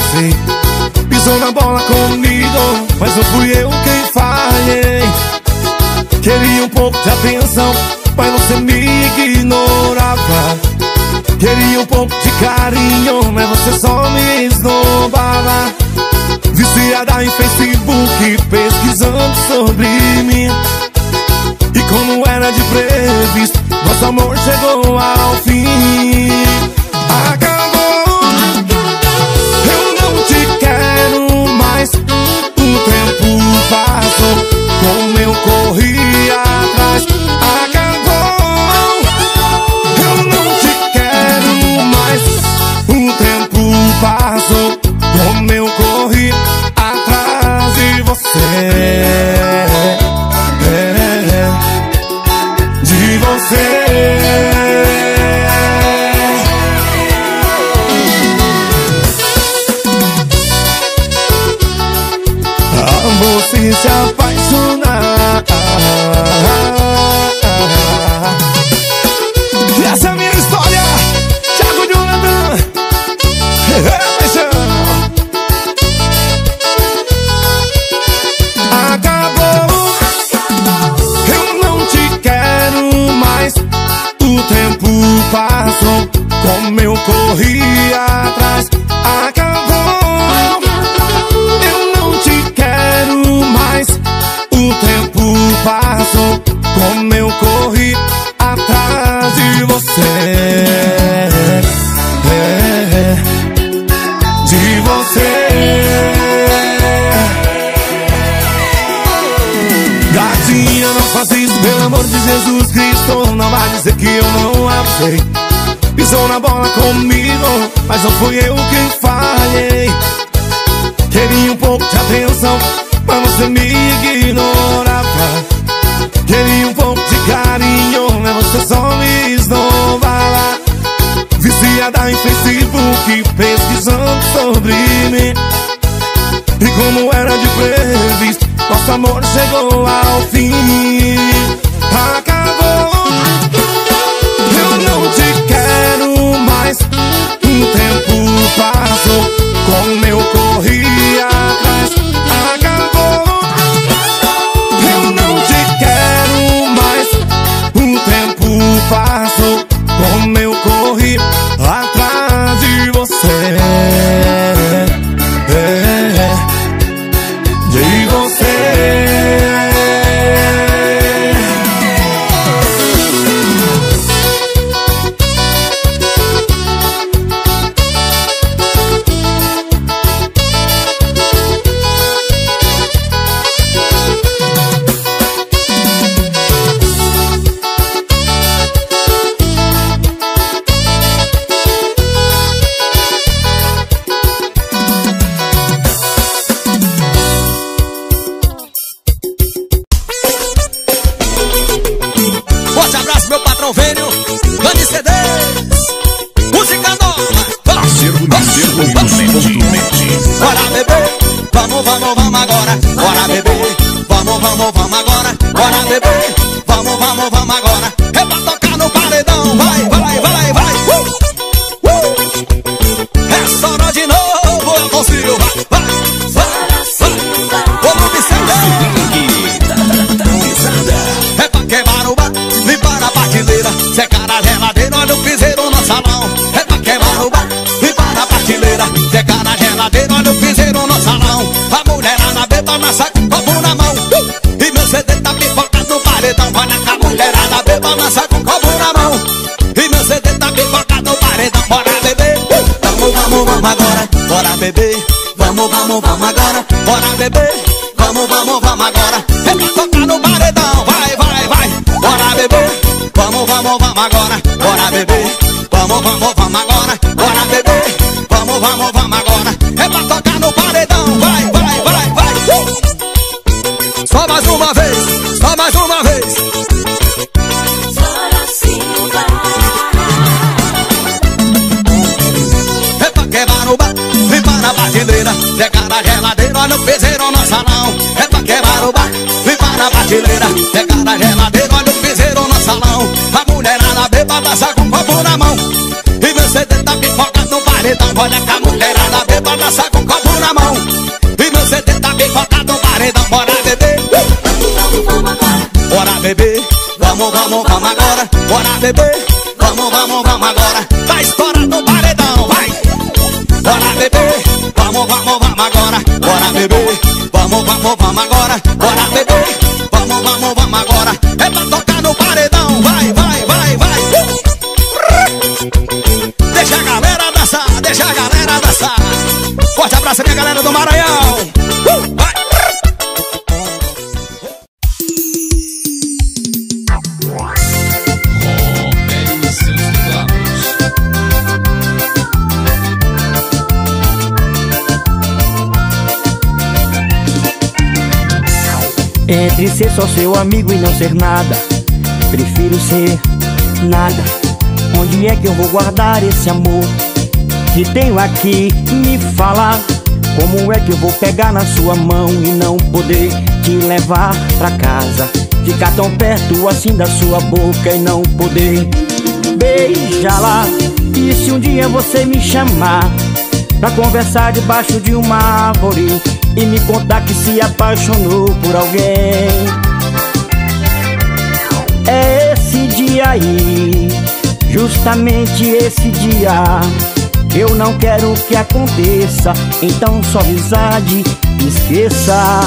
não avisei Pisou na bola comigo Mas não fui eu quem falhei. Queria um pouco de atenção Mas você me ignorava. Queria um pouco de carinho Mas você só me esnobava. Viciada em Facebook Pesquisando sobre mim. E como era de previsto Nosso amor chegou ao fim Isso, pelo amor de Jesus Cristo Não vai dizer que eu não avisei Pisou na bola comigo, mas não fui eu quem falhei. Queria um pouco de atenção, mas você me ignorava. Queria um pouco de carinho, mas você só me esnobava. Viciada em Facebook, pesquisando sobre mim como era de previsto, nosso amor chegou ao fim. Acabou. Eu não te quero mais. Um tempo passou, como eu corri atrás. Só mais uma vez, só mais uma vez. É pra quebrar o bar, limpar a prateleira Secar a geladeira, olha o piseiro no salão É pra quebrar o bar, limpar a prateleira Secar a geladeira, olha o piseiro no salão A mulherada beba, passa com copo na mão. E paredão Olha que a mulherada beba dança com copo na mão. E tá bem botado no paredão Bora beber Bora beber Vamos, vamos, vamos agora. Bora beber Vamos, vamos, vamos agora. Tá estourando o paredão, vai. Bora beber Vamos, vamos, vamos agora. Bora beber Vamos, vamos, vamos agora. Bora beber Vamos, vamos, vamos agora. É pra tocar no paredão. Vai, vai, vai, vai. Deixa a galera dançar Deixa a galera dançar. Forte abraço minha galera ser só seu amigo e não ser nada. Prefiro ser nada. Onde é que eu vou guardar esse amor que tenho aqui? Me fala Como é que eu vou pegar na sua mão E não poder te levar pra casa. Ficar tão perto assim da sua boca E não poder beijá-la E se um dia você me chamar Pra conversar debaixo de uma árvore e me contar que se apaixonou por alguém. É esse dia aí Justamente esse dia. Eu não quero que aconteça Então só amizade esqueça.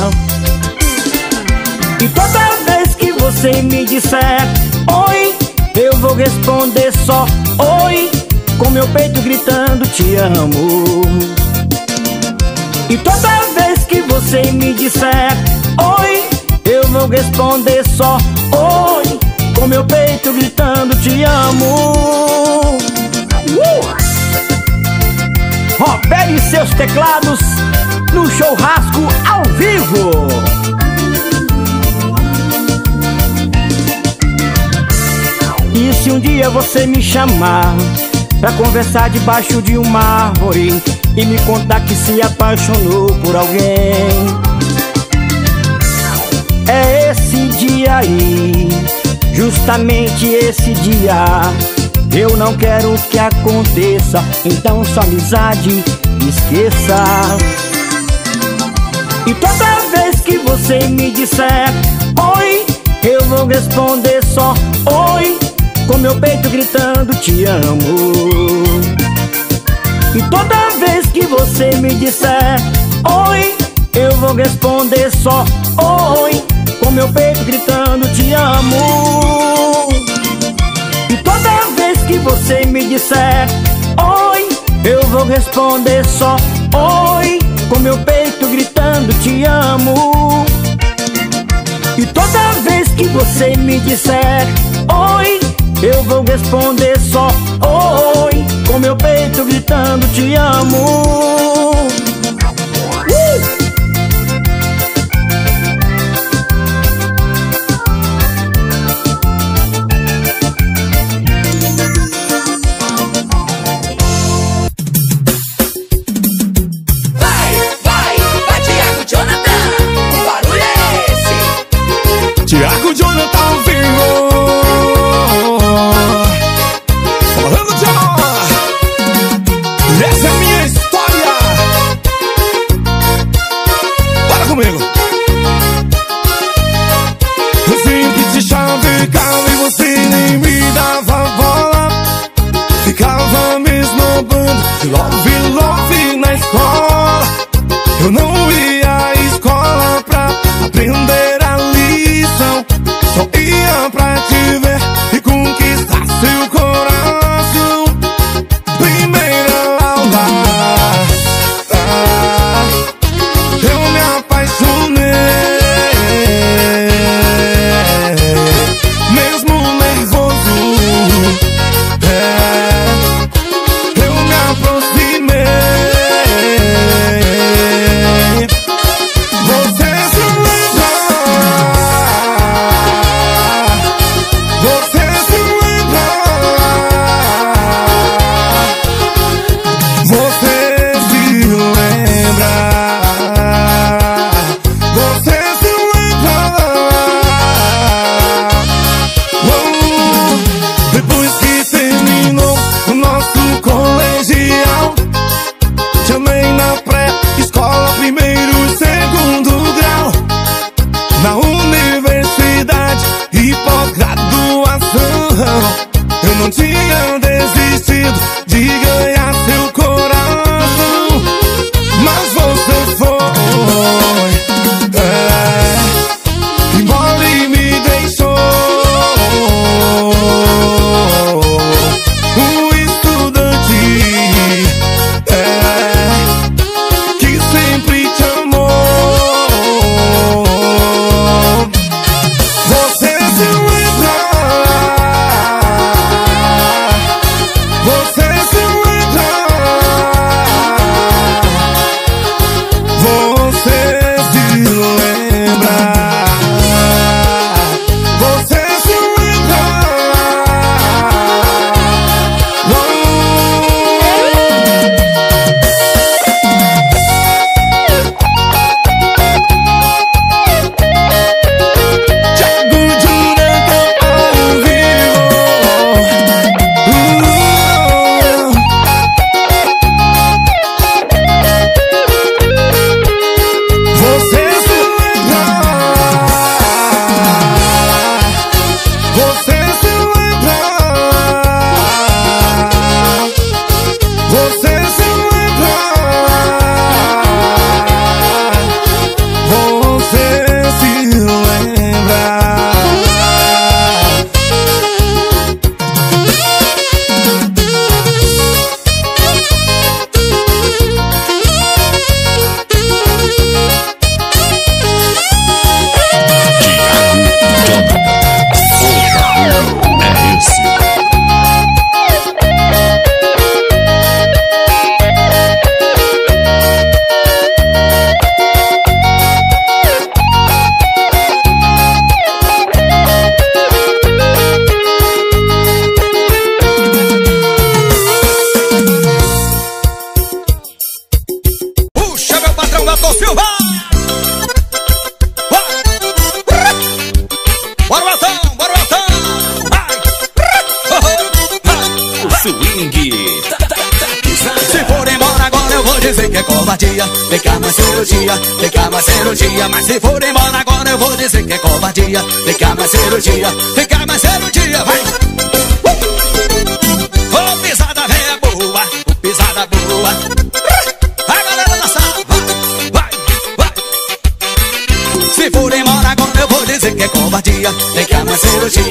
E toda vez que você me disser Oi, eu vou responder só Oi Com meu peito gritando te amo e toda vez que você me disser. Oi, eu vou responder só. Oi, com meu peito gritando te amo. Uh! Roberto e seus teclados no churrasco ao vivo. E se um dia você me chamar Pra conversar debaixo de uma árvore E me contar que se apaixonou por alguém. É esse dia aí Justamente esse dia. Eu não quero que aconteça Então sua amizade esqueça. E toda vez que você me disser Oi, eu vou responder só Oi com meu peito gritando te amo E toda vez que você me disser Oi, eu vou responder só Oi, com meu peito gritando te amo E toda vez que você me disser Oi, eu vou responder só Oi, com meu peito gritando te amo E toda vez que você me disser Oi, eu vou responder só oi Com meu peito gritando te amo E essa é a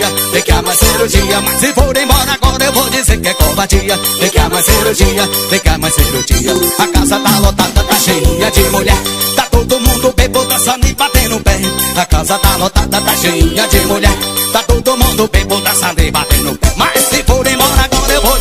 cirurgia, tem que uma cirurgia. Mas se for embora agora eu vou dizer que é covardia. Tem que uma cirurgia, tem que uma cirurgia. A casa tá lotada, tá cheia de mulher. Tá todo mundo bebo dançando e batendo pé A casa tá lotada, tá cheia de mulher. Tá todo mundo bebo dançando e batendo pé Mas se for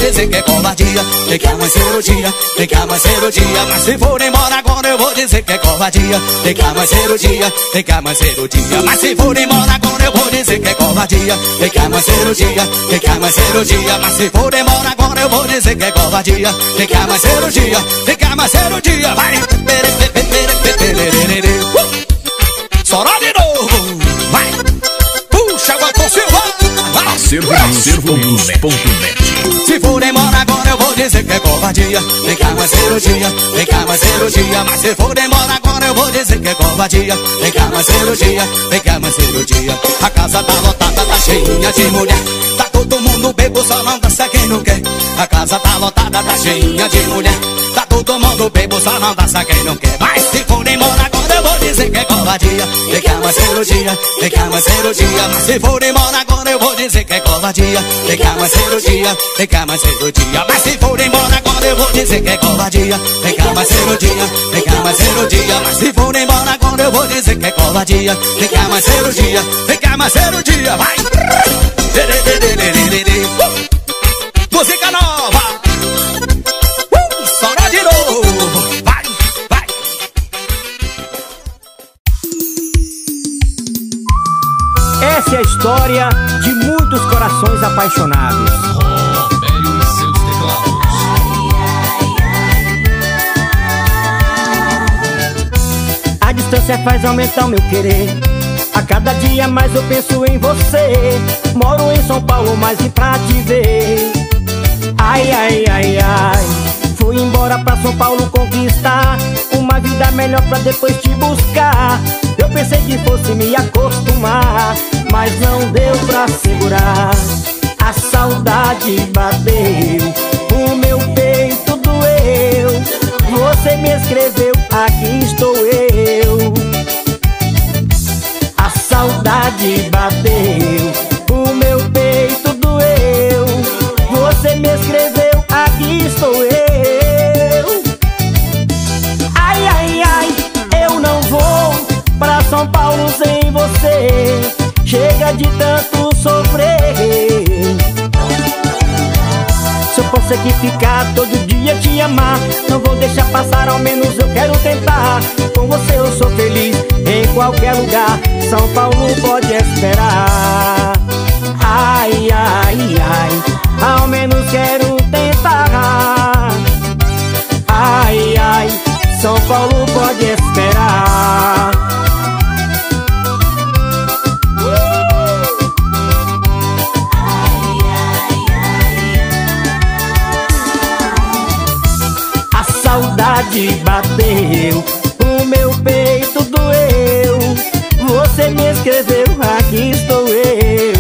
dizer que é covardia Tem que uma cirurgia, tem que uma cirurgia. Mas se for embora agora eu vou dizer que é covardia Tem que uma cirurgia, tem que uma cirurgia. Mas se for embora agora eu vou dizer que é covardia Tem que uma cirurgia, tem que uma cirurgia. Mas se for embora agora eu vou dizer que é covardia Tem que uma cirurgia, tem que uma cirurgia. Vai! Vai! Acervo News.net. Se for embora agora eu vou dizer que é covardia. Tem que uma cirurgia, tem que uma cirurgia Mas se for embora agora eu vou dizer que é covardia. Tem que uma cirurgia, tem que uma cirurgia A casa tá lotada, tá cheia de mulher. Tá todo mundo bebo, só não dança quem não quer. A casa tá lotada, tá cheia de mulher. Tá todo mundo bebo, só não dança quem não quer. Mas se for embora agora eu vou dizer que é covardia uma cirurgia, uma cirurgia se for embora agora eu vou dizer que é covardia uma cirurgia, uma cirurgia Mas se for embora agora eu vou dizer que é covardia uma cirurgia, uma cirurgia Mas se for embora agora eu vou dizer que é covardia uma cirurgia, uma cirurgia Vai! História de muitos corações apaixonados. Romério e seus teclados. A distância faz aumentar o meu querer. A cada dia mais eu penso em você. Moro em São Paulo, mas vim pra te ver. Ai, ai, ai, ai. Fui embora pra São Paulo conquistar uma vida melhor pra depois te buscar. Eu pensei que fosse me acostumar, mas não deu pra segurar. A saudade bateu, o meu peito doeu. Você me escreveu, aqui estou eu. A saudade bateu, o meu peito doeu. Você me escreveu, aqui estou eu. Ai, ai, ai, eu não vou pra São Paulo sem você. De tanto sofrer. Se eu posso aqui ficar todo dia te amar Não vou deixar passar, ao menos eu quero tentar. Com você eu sou feliz em qualquer lugar São Paulo pode esperar. Ai, ai, ai Ao menos quero tentar. Ai, ai São Paulo pode esperar saudade bateu, o meu peito doeu. Você me escreveu, aqui estou eu.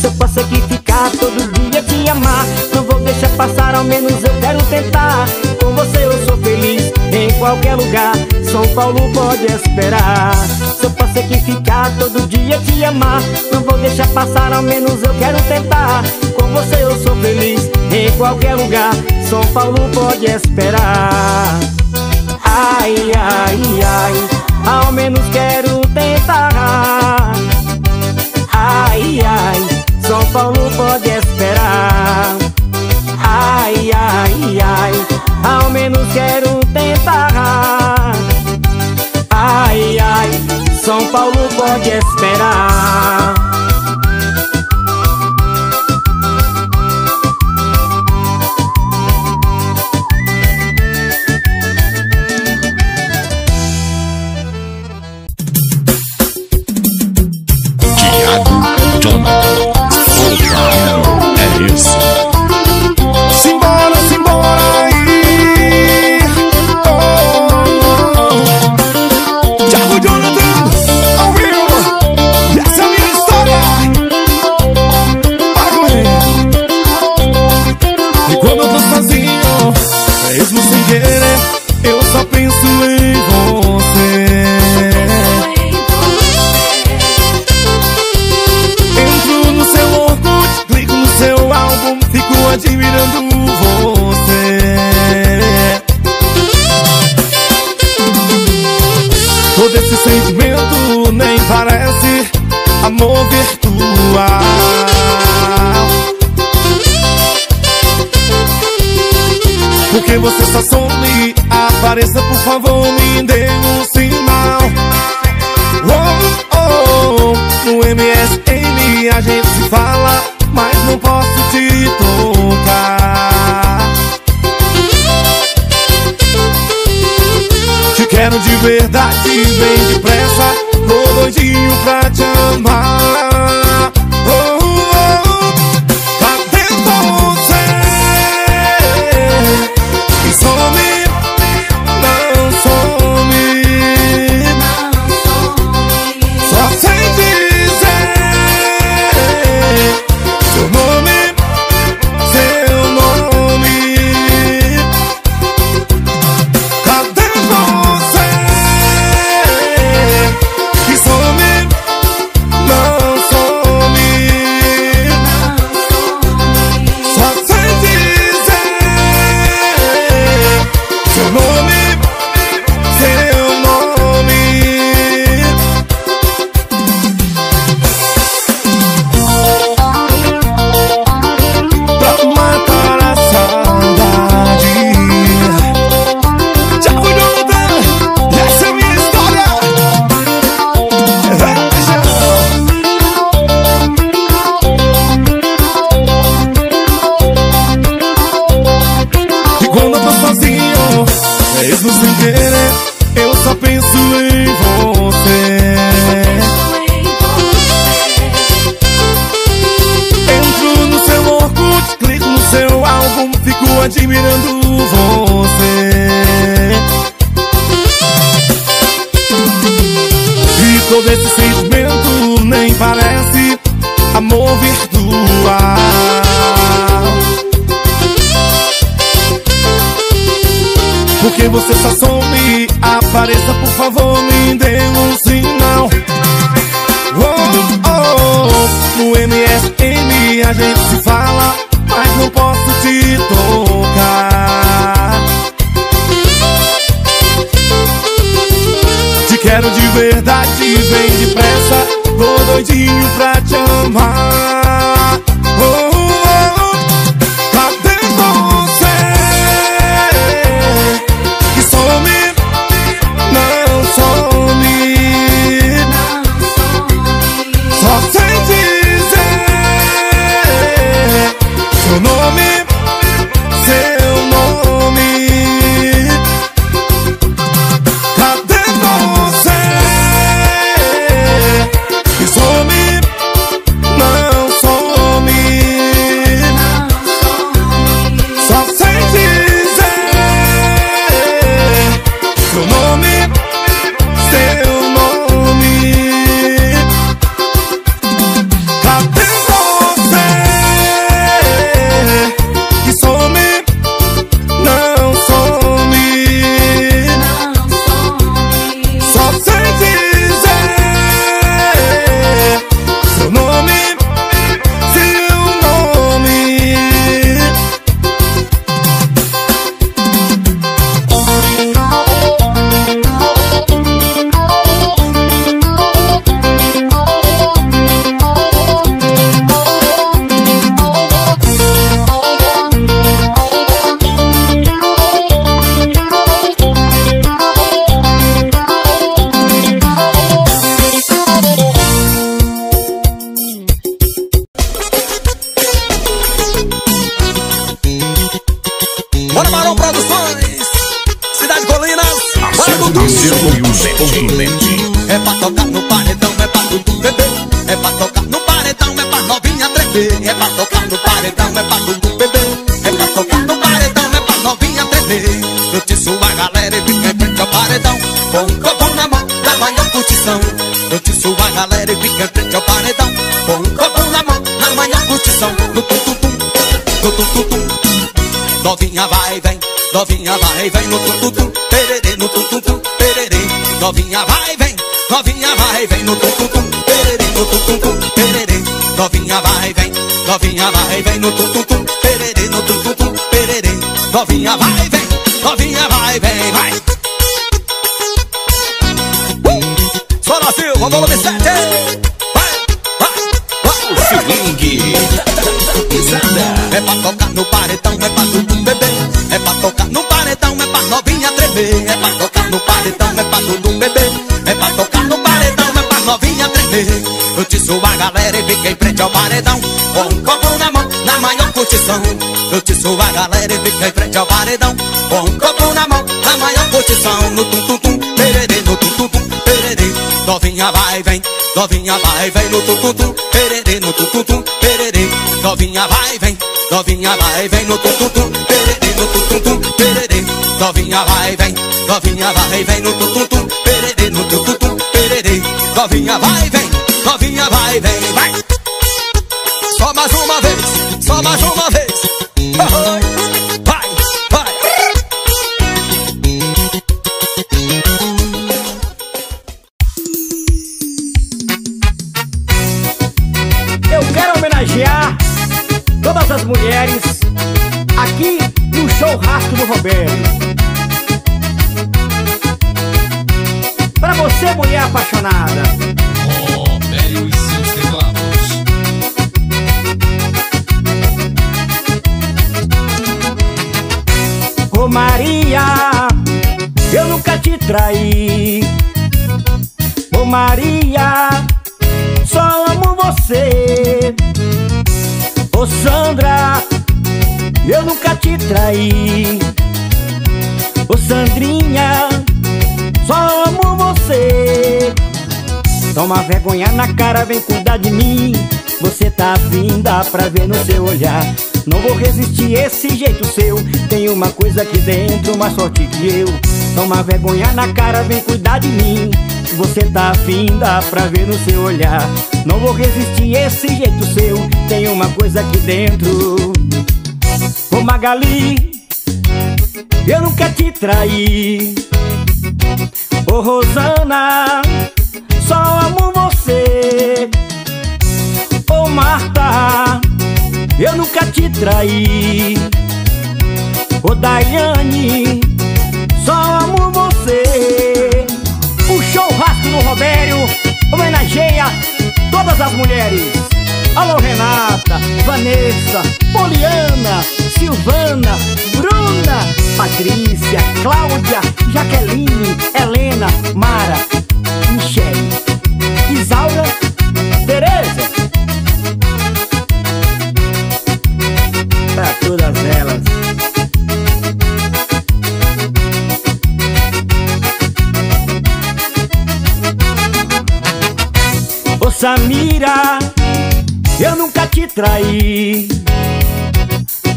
Se eu posso aqui ficar todo dia te amar, não vou deixar passar, ao menos eu quero tentar. Com você eu sou feliz em qualquer lugar. São Paulo pode esperar. Posso aqui ficar todo dia te amar, não vou deixar passar, ao menos eu quero tentar. Com você eu sou feliz em qualquer lugar. São Paulo pode esperar. Ai, ai, ai, ao menos quero tentar. Ai, ai, São Paulo pode esperar. Ai, ai, ai, ao menos quero tentar. Paulo verdade vem depressa Vou doidinho pra te amar. você só sonha. tum-tum-tum Novinha vai, vem, novinha vai, vem no tum-tum-tum Tererê no tum-tum-tum, tererê Novinha vai, vem, novinha vai, vem no tum-tum-tum Tererê no tum-tum-tum, tererê Novinha vai, vem, novinha vai, vem no tum-tum-tum Tererê no tum-tum-tum, tererê Novinha vai, vem, novinha vai, vem, vai Só Brasil, vamos no 7 é pra tudo bebê. É pra tocar no paredão, é pra novinha tremer. Eu te sou a galera e fiquei frente ao paredão. Com um copo na mão, na maior curtição. Eu te sou a galera e fiquei frente ao paredão. Com um copo na mão, na maior curtição. No tum tum tum, pererê, no tum tum tum, pererê. Novinha vai, vem, novinha vai, vem no tum tum tum, pererê, no tum tum tum, pererê. Novinha vai, vem, novinha vai, vem no tum tum tum, pererê, pererê. Novinha vai, vem, novinha vai, vem no tum tum pererê, no tum tum, pererê. Novinha vai, vem, novinha vai, vem, vai. Não vou resistir esse jeito seu. Tem uma coisa aqui dentro, mais forte que eu. Toma vergonha na cara, vem cuidar de mim. Você tá vinda pra ver no seu olhar. Não vou resistir esse jeito seu. Tem uma coisa aqui dentro. Ô Magali, eu nunca te traí. Ô Rosana, traí. Ô Daiane, só amo você. O show Rasco no Robério homenageia todas as mulheres. Alô Renata, Vanessa, Poliana, Silvana, Bruna, Patrícia, Cláudia, Jaqueline, Helena, Mara, Michele, Isaura, traí.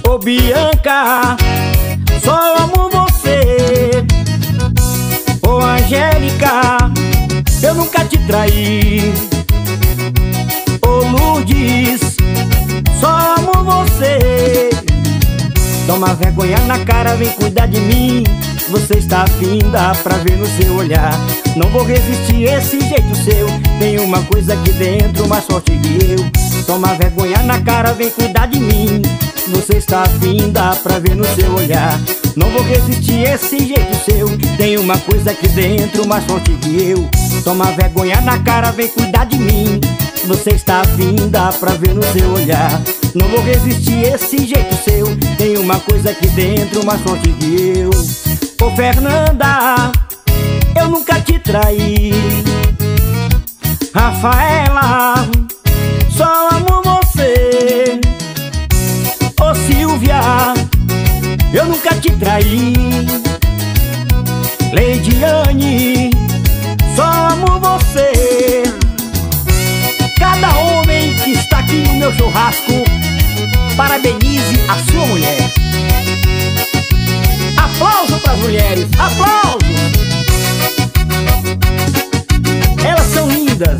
Ô Bianca, só amo você. Ô Angélica, eu nunca te traí. Ô Lourdes, só amo você. Toma vergonha na cara, vem cuidar de mim. Você está finda pra ver no seu olhar. Não vou resistir esse jeito seu. Tem uma coisa aqui dentro mais forte que eu. Toma vergonha na cara, vem cuidar de mim. Você está finda pra ver no seu olhar. Não vou resistir esse jeito seu. Tem uma coisa aqui dentro mais forte que eu. Toma vergonha na cara, vem cuidar de mim. Você está vinda pra ver no seu olhar. Não vou resistir esse jeito seu. Tem uma coisa aqui dentro mais forte que eu. Ô Fernanda, eu nunca te traí. Rafaela, só amo você. Ô Silvia, eu nunca te traí. Leidiane, só amo você. Cada homem que está aqui no meu churrasco, parabenize a sua mulher. Aplauso para as mulheres, aplauso! Elas são lindas,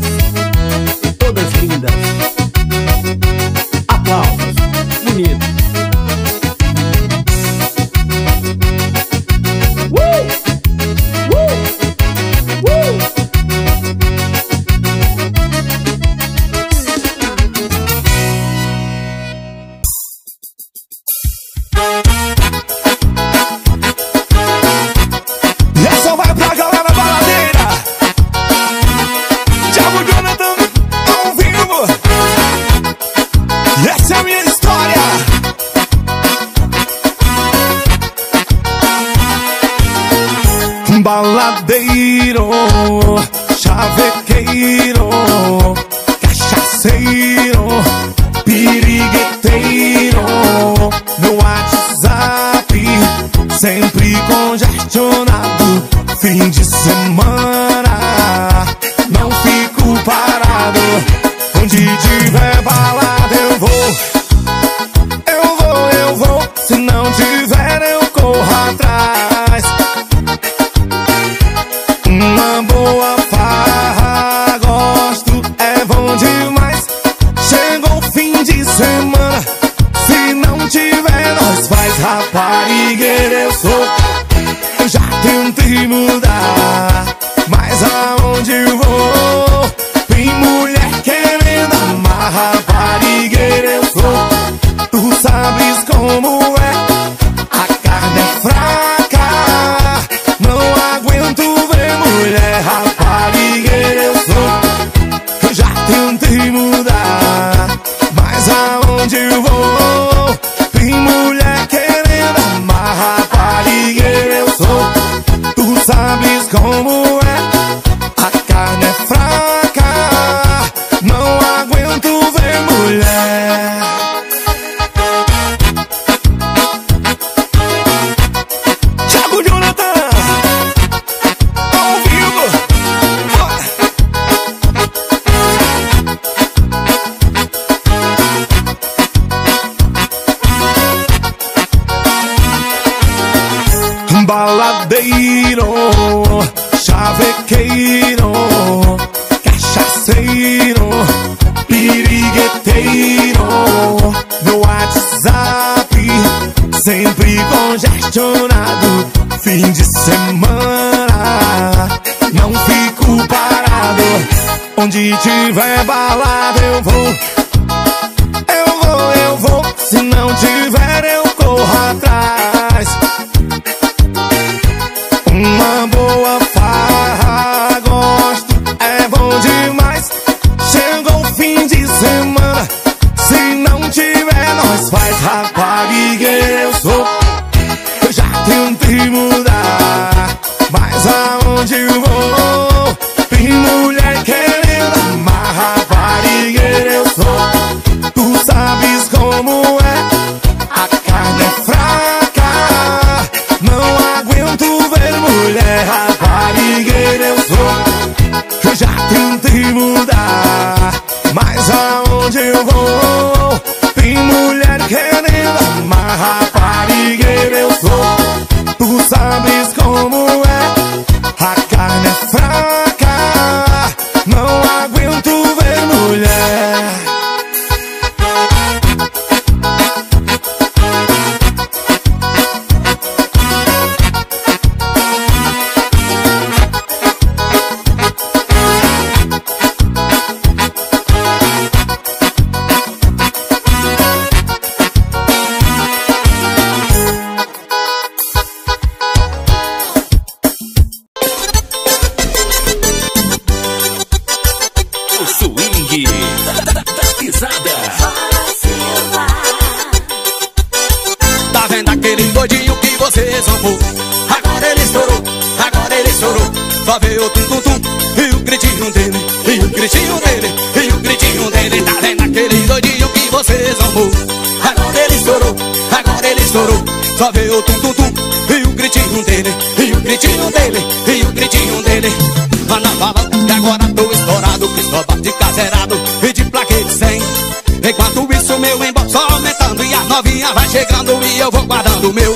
eu vou guardando o meu.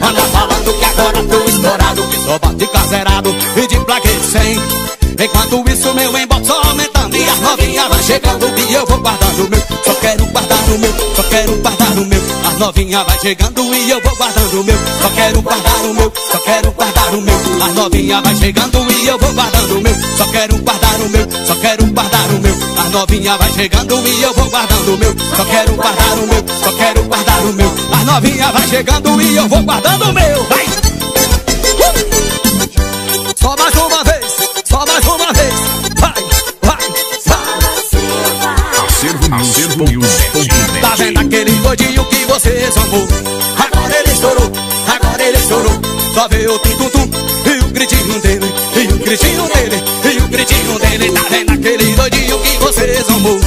Anda falando que agora tô estourado, que só bate caseirado e de plaquete 100. Enquanto isso meu embote aumentando e a novinha vai chegando e eu vou guardando o meu. Só quero guardar o meu, só quero guardar o meu. A novinha vai chegando e eu vou guardando o meu. Só quero guardar o meu, só quero guardar o meu. A novinha vai chegando e eu vou guardando o meu. Só quero guardar o meu, só quero guardar o meu. A novinha vai chegando e eu vou guardando o meu. Só quero guardar o meu, só quero guardar novinha vai chegando e eu vou guardando o meu. Vai! Só mais uma vez, só mais uma vez. Vai, vai, vai. Acervo Acervo Tá vendo aquele doidinho que você amou Agora ele estourou, agora ele estourou. Só veio o tum-tum-tum e o gritinho dele E o gritinho dele, e o gritinho dele. Tá vendo aquele doidinho que você amou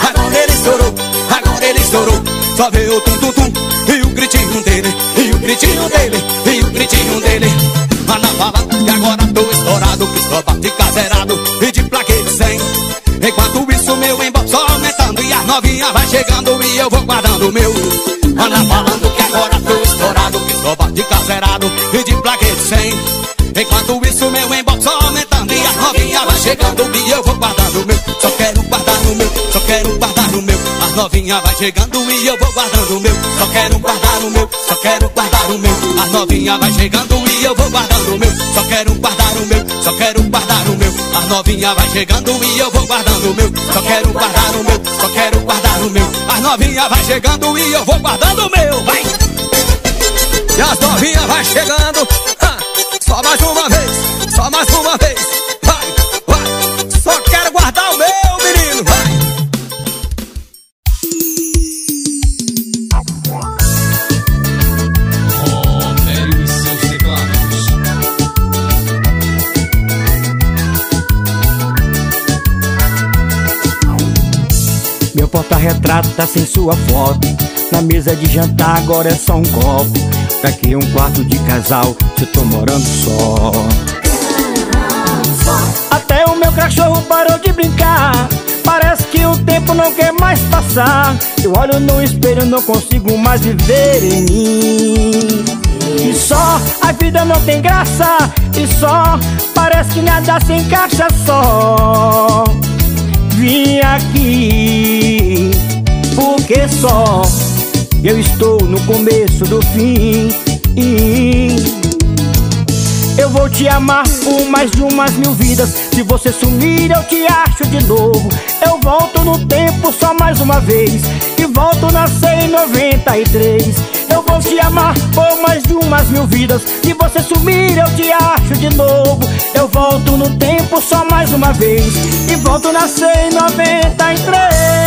Agora ele estourou, agora ele estourou. Só veio o tum-tum-tum e o gritinho dele, e o gritinho dele, e o gritinho dele. Ana fala que agora tô estourado, pistola bate caserado e de plaquete sem. Enquanto isso, meu embo só aumentando e a novinha vai chegando e eu vou guardando o meu. Ana falando que agora tô estourado, pistola bate caserado e de plaquete sem. Enquanto isso, meu embo só aumentando e a novinha vai chegando e eu vou guardando o meu. Só quero novinhas vai chegando e eu vou guardando o meu. Só quero guardar o meu, só quero guardar o meu. As novinhas vai chegando e eu vou guardando o meu. Só quero guardar o meu, só quero guardar o meu. As novinhas vai chegando e eu vou guardando o meu. Só quero guardar o meu, só quero guardar o meu. As novinhas vai chegando e eu vou guardando o meu. Vai! E as novinhas vai chegando ah, Só mais uma Meu porta-retrato tá sem sua foto. Na mesa de jantar agora é só um copo. Daqui um quarto de casal se eu tô morando só. Até o meu cachorro parou de brincar. Parece que o tempo não quer mais passar. Eu olho no espelho não consigo mais viver em mim. E só a vida não tem graça. E só parece que nada se encaixa só Vim aqui porque só eu estou no começo do fim. Eu vou te amar por mais de umas mil vidas. Se você sumir, eu te acho de novo. Eu volto no tempo só mais uma vez. E volto a nascer em 93. Eu vou te amar por mais de umas mil vidas. Se você sumir, eu te acho de novo. Eu volto no tempo só mais uma vez. E volto a nascer em 93.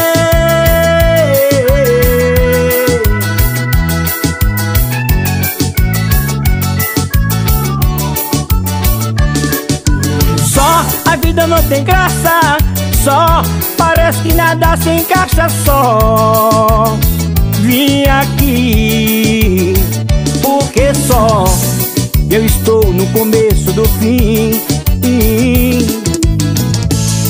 Vida não tem graça. Só parece que nada se encaixa só. Vim aqui Porque só Eu estou no começo do fim.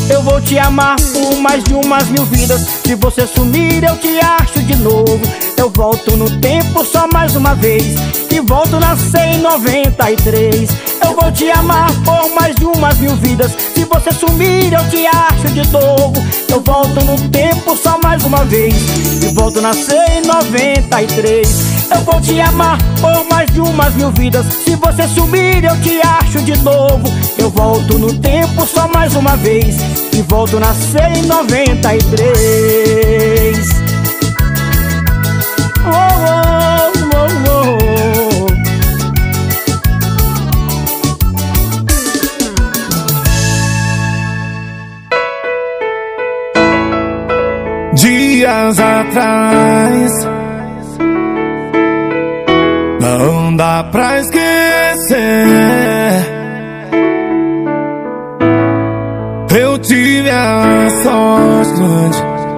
Eu vou te amar por mais de umas mil vidas Se você sumir eu te acho de novo. Eu volto no tempo só mais uma vez. E volto a nascer em 93 Eu vou te amar por mais de umas mil vidas. Se você sumir eu te acho de novo. Eu volto no tempo só mais uma vez. E volto a nascer em 93 eu vou te amar por mais de umas mil vidas. Se você sumir eu te acho de novo. Eu volto no tempo só mais uma vez. E volto a nascer em 93 oh, oh, oh, oh. Dias atrás a sorte grande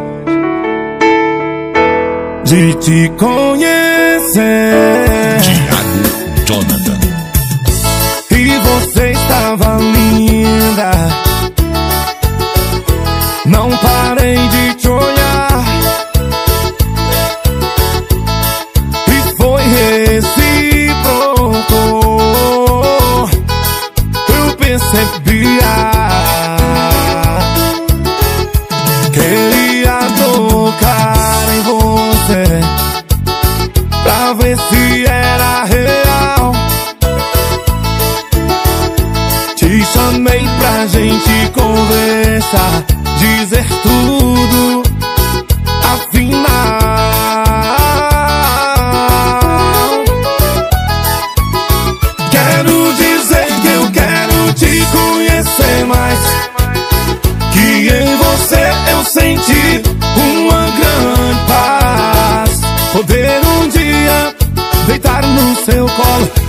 De te conhecer Thiago Jonathan. Chamei pra gente conversar, dizer tudo, afinal. Quero dizer que eu quero te conhecer mais. Que em você eu senti uma grande paz. Poder um dia deitar no seu colo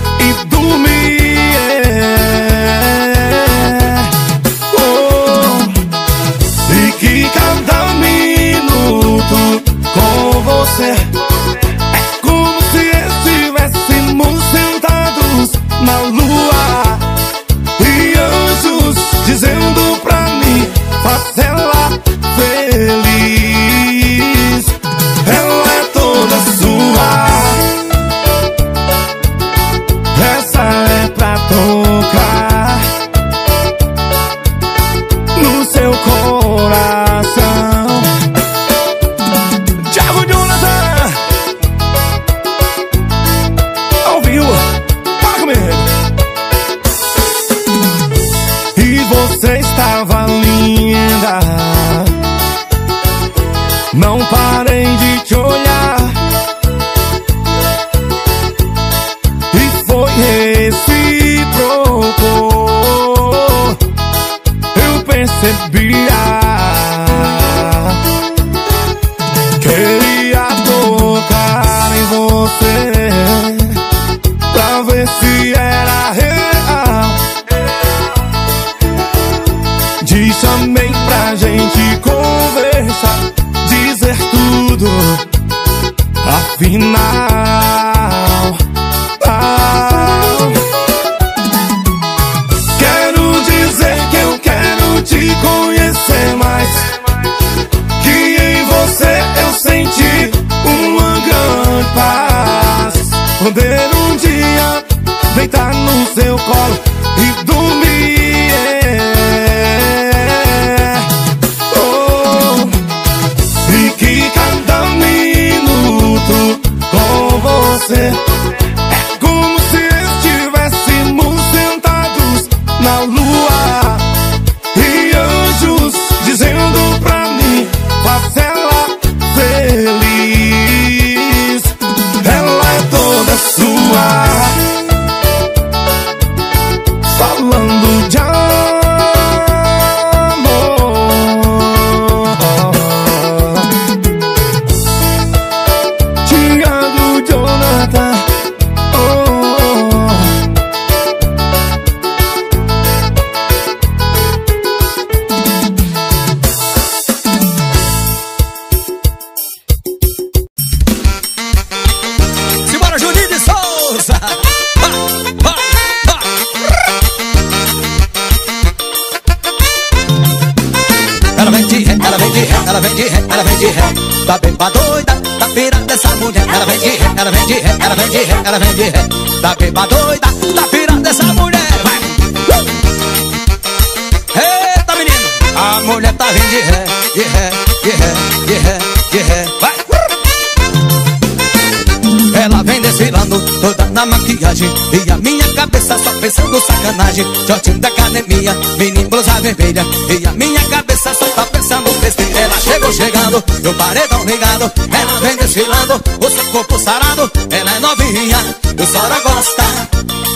sacanagem Shortinho da academia, menino blusa vermelha E a minha cabeça só tá pensando besteira Ela chegou chegando, e o paredão ligado Ela vem desfilando, o seu corpo sarado Ela é novinha, o Sora gosta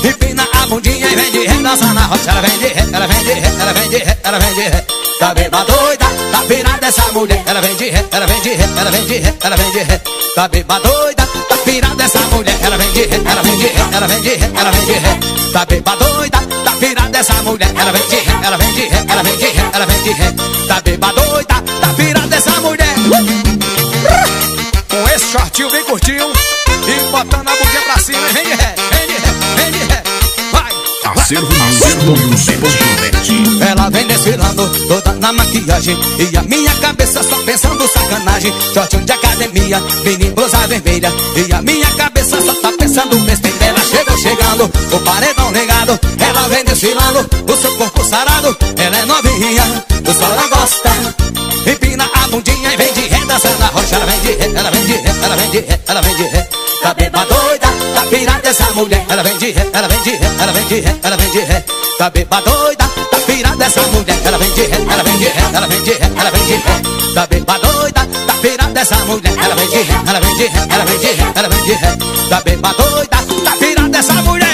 Empina a bundinha e vem de ré dança na rocha Ela vem de ré, ela vem de ré, ela vem de ré, ela vem de ré Tá beba doida, tá pirada essa mulher Ela vem de ré, ela vem de ré, ela vem de ré, ela vem de ré Tá beba doida, tá pirada essa mulher Ela vem de ré, ela vem de ré, ela vem de ré, ela vem de ré Tá beba doida, tá pirada essa mulher. Ela vem de ré, ela vem de ré, ela vem de ré, ela vem de ré. Tá beba doida, tá pirada essa mulher. Com esse shortinho bem curtinho E botando a bundinha pra cima Vem de ré, vem de ré, vem de ré. Acervo News.net. ela vem desfilando toda na maquiagem E a minha cabeça só pensando sacanagem. Shortinho de academia, menino blusa vermelha E a minha cabeça só tá pensando besteira chegando, o paredão ligado Ela vem desfilando, o seu corpo sarado Ela é novinha, o sol ela gosta Empina a bundinha e vem de ré dançando rocha Ela vem de ré, ela vem de ré, ela vem de ré, ela vem de ré Tá beba doida, tá pirada essa mulher Ela vem de ré, ela vem de ré, ela vem de ré, ela vem de ré Tá beba doida, tá pirada essa mulher Ela vem de ré, ela vem de ré, ela vem de ré, ela vem de ré Tá beba doida, tá pirada essa mulher Ela vem de ré, ela vem de ré, ela vem de ré, ela vem de ré Tá beba doida, tá essa mulher